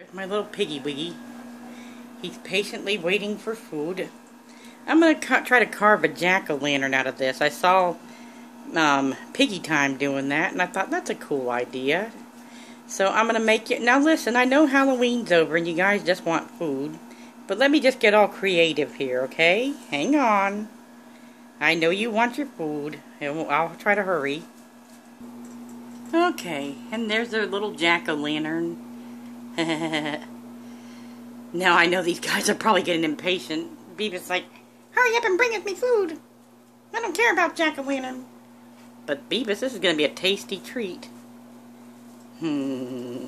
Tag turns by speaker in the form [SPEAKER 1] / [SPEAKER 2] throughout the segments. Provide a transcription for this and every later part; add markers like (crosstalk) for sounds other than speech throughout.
[SPEAKER 1] There's my little piggy wiggy. He's patiently waiting for food. I'm going to try to carve a jack-o'-lantern out of this. I saw um, Piggie Time doing that, and I thought that's a cool idea. So I'm going to make it. Now listen, I know Halloween's over and you guys just want food. But let me just get all creative here, okay? Hang on. I know you want your food. and I'll try to hurry. Okay, and there's their little jack-o'-lantern. (laughs) now I know these guys are probably getting impatient. Beavis like, hurry up and bring us me food. I don't care about jack-o'-lantern. But Beavis, this is going to be a tasty treat. Hmm.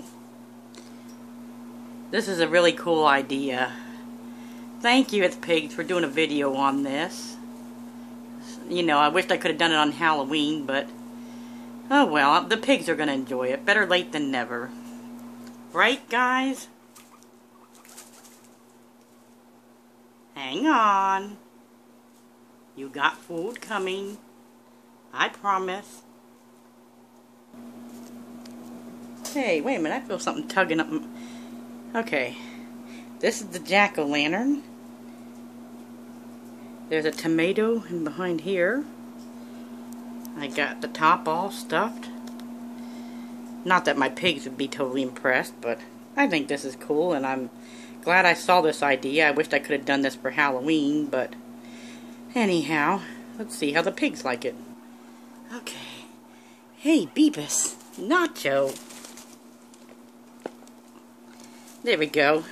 [SPEAKER 1] This is a really cool idea. Thank you, It's Pigs, for doing a video on this. You know, I wished I could have done it on Halloween, but... Oh well, the pigs are going to enjoy it. Better late than never. Right, guys? Hang on. You got food coming. I promise. Hey, wait a minute. I feel something tugging up. Okay. This is the jack-o'-lantern. There's a tomato in behind here. I got the top all stuffed. Not that my pigs would be totally impressed, but I think this is cool, and I'm glad I saw this idea. I wished I could have done this for Halloween, but anyhow, let's see how the pigs like it. Okay. Hey, Beavis. Nacho. There we go.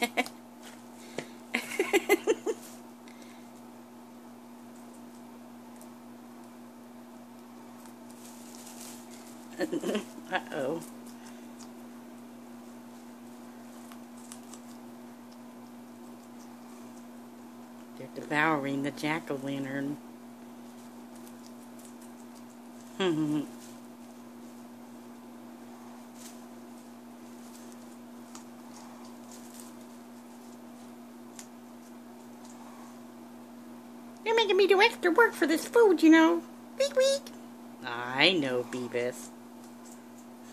[SPEAKER 1] (laughs) Uh-oh. They're devouring the jack-o'-lantern. (laughs) You're making me do extra work for this food, you know. Week, week. I know, Beavis.